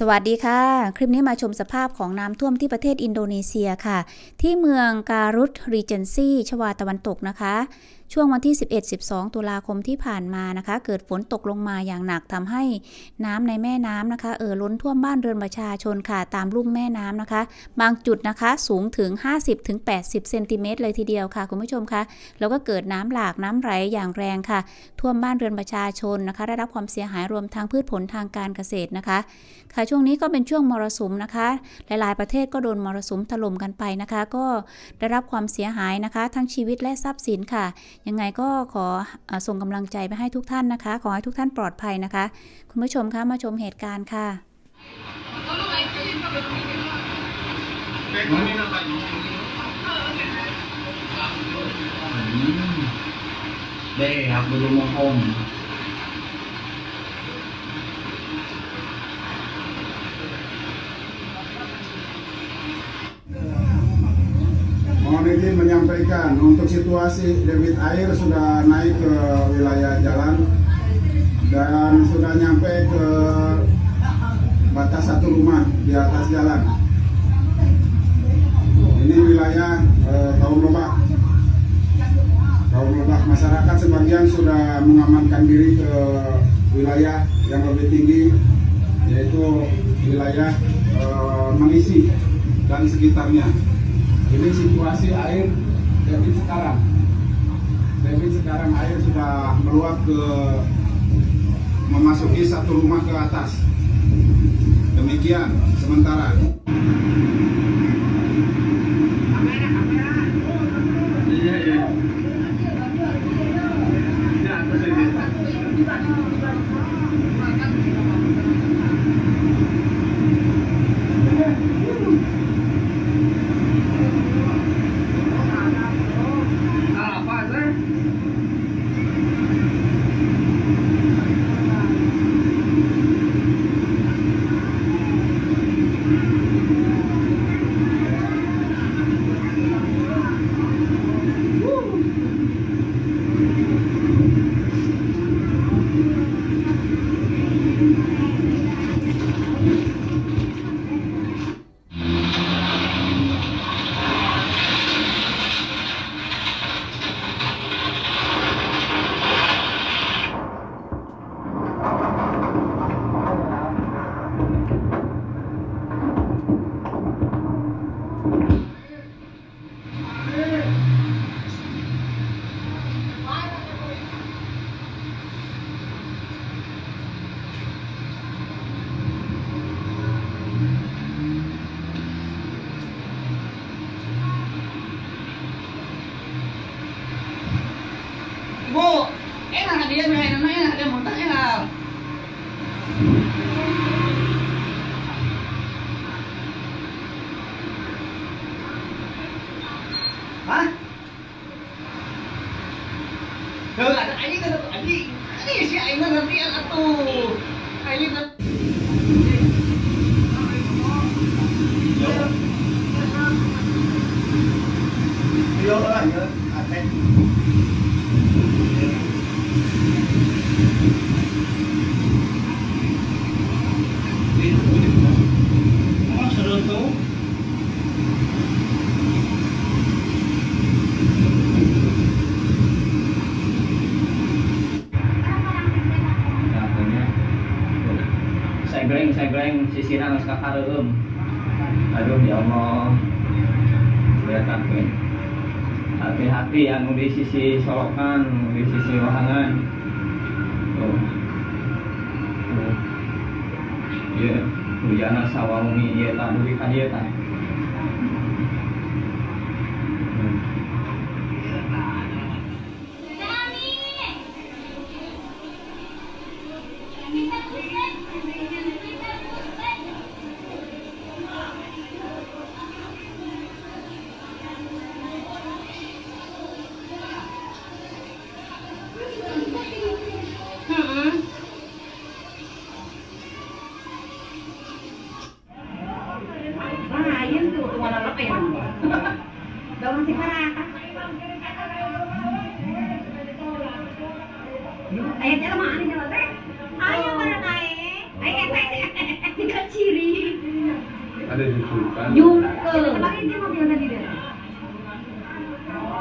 สวัสดีค่ะ คลิปนี้มาชมสภาพของน้ำท่วมที่ประเทศอินโดนีเซียค่ะ ที่เมืองการุตรีเจนซีชวาตะวันตกนะคะ ช่วงวันที่ 11-12 ตุลาคมที่ผ่านมานะคะ เกิดฝนตกลงมาอย่างหนักทำให้น้ำในแม่น้ำนะคะเอ่อล้นท่วมบ้านเรือนประชาชนค่ะตามลุ่มแม่น้ำนะคะ บางจุดนะคะสูงถึง 50-80 เซนติเมตรเลยทีเดียวค่ะ คุณผู้ชมคะแล้วก็เกิดน้ำหลากน้ำไหลอย่างแรงค่ะ ท่วมบ้านเรือนประชาชนนะคะ ได้รับความเสียหายรวมทางพืชผลทางการเกษตรนะคะ ค่ะช่วงนี้ก็เป็นช่วงมรสุมนะคะ หลาย ๆ ประเทศก็โดนมรสุมถล่มกันไปนะคะ ก็ได้รับความเสียหายนะคะ ทั้งชีวิตและทรัพย์สินค่ะ ยังไงก็ขออส่งกำลังใจไปให้ทุกท่านนะคะ ขอให้ทุกท่านปลอดภัยนะคะ คุณผู้ชมคะมาชมเหตุการณ์ค่ะเด้ครับดูมองคม Mohon izin menyampaikan untuk situasi debit air sudah naik ke wilayah jalan dan sudah nyampe ke batas satu rumah di atas jalan. Ini wilayah eh, kaum lebak. Kaum lebak masyarakat sebagian sudah mengamankan diri ke wilayah yang lebih tinggi yaitu wilayah eh, Mengisi dan sekitarnya. Ini situasi air debit sekarang. Debit sekarang air sudah meluap ke memasuki satu rumah ke atas. Demikian sementara. Iya, iya. Ibu, enak nggak dia main enak enak dia muntah enak. Hah? Tuh, ada kan tuh anjing. Ini si Aiman nanti yang atuh kan. Yo lah, yo. Aten. Oh, seru tuh. Saya goreng sisina mas kakareum. Aduh ya Allah. Kelihatan tuh. Hati-hati yang di sisi solokan, di sisi wahangan. Tuh. Tuh. Iya, hujana sawami iya ta duwi kan iya ta. Daw si Ayaw para tayo. Ayan, tayo. ciri. Ada. Kemarin dia mobil tadi deh.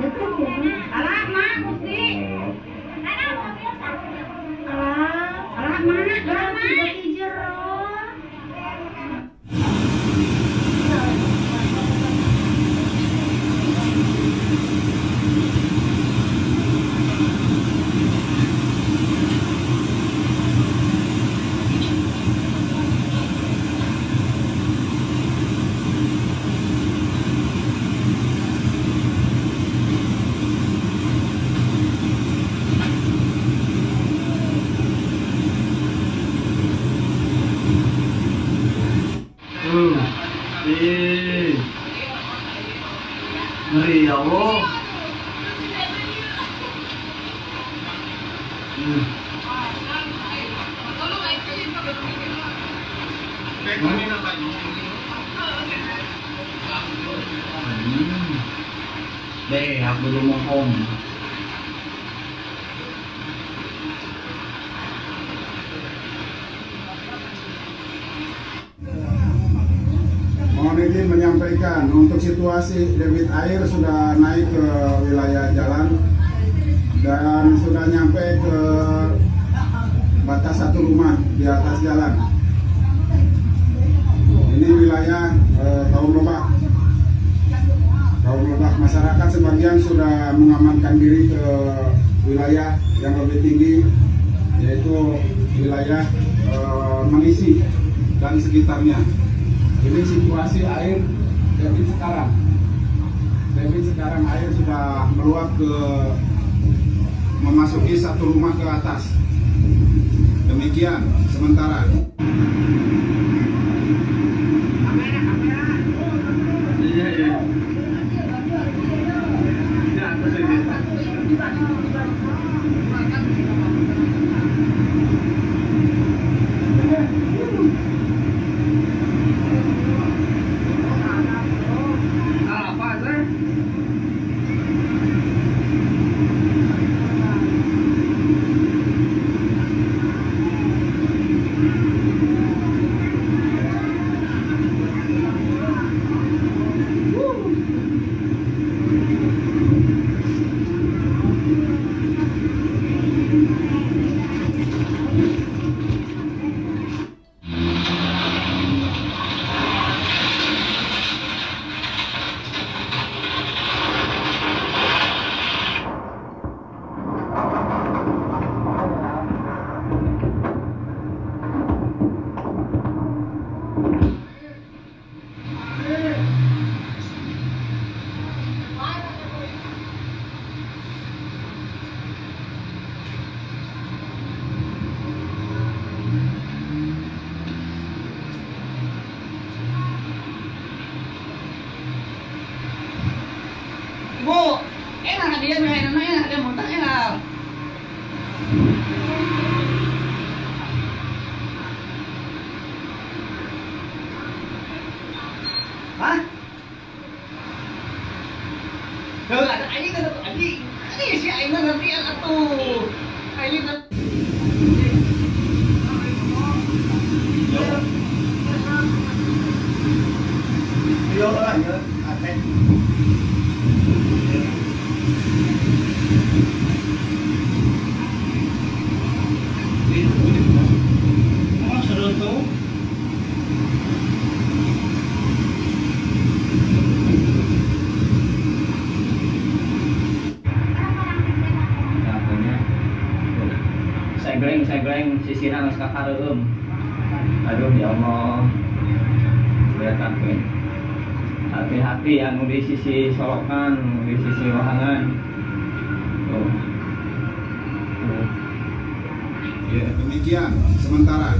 Deket. Alah, mak, Gusti. Alah, alah mana? Alah, mak. Ya Allah. Hmm. Hmm. Deh, aku belum mohon. Mohon izin menyampaikan untuk situasi debit air sudah naik ke wilayah jalan dan sudah nyampe ke batas satu rumah di atas jalan. Ini wilayah eh, kaum lebak. Kaum lebak masyarakat sebagian sudah mengamankan diri ke wilayah yang lebih tinggi yaitu wilayah eh, Mengisi dan sekitarnya. Ini situasi air debit sekarang. Debit sekarang air sudah meluap ke memasuki satu rumah ke atas. Demikian sementara. Dia main enak dia muntah enak. Hah? Tuh, ada lah, yo. Sisina nggak kakareum. Aduh, ya Allah. Kelihatan tuh. Hati-hati anu di sisi solokan, di sisi wahangan. Tuh. Tuh. Ya, demikian sementara.